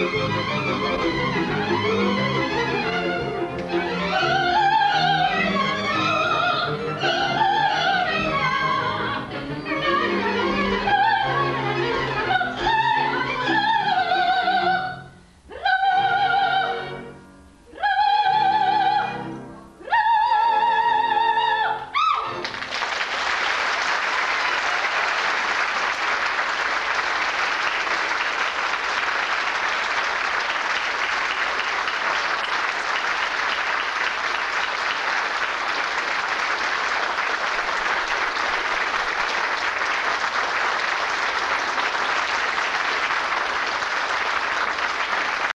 Música